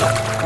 Лондон!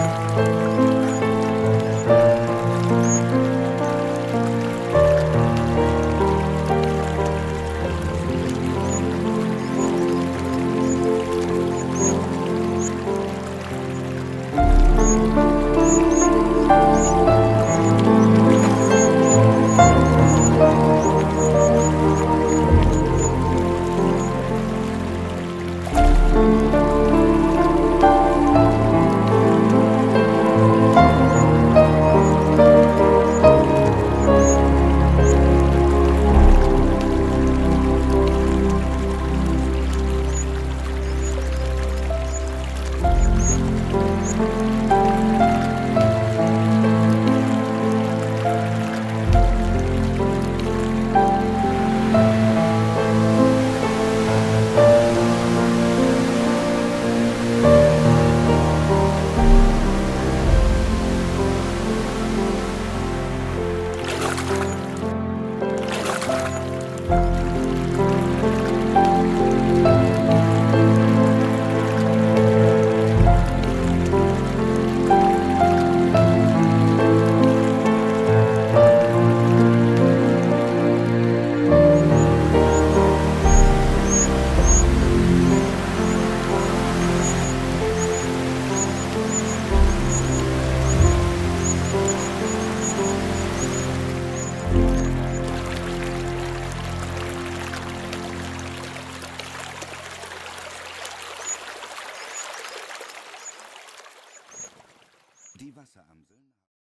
Die Wasseramsel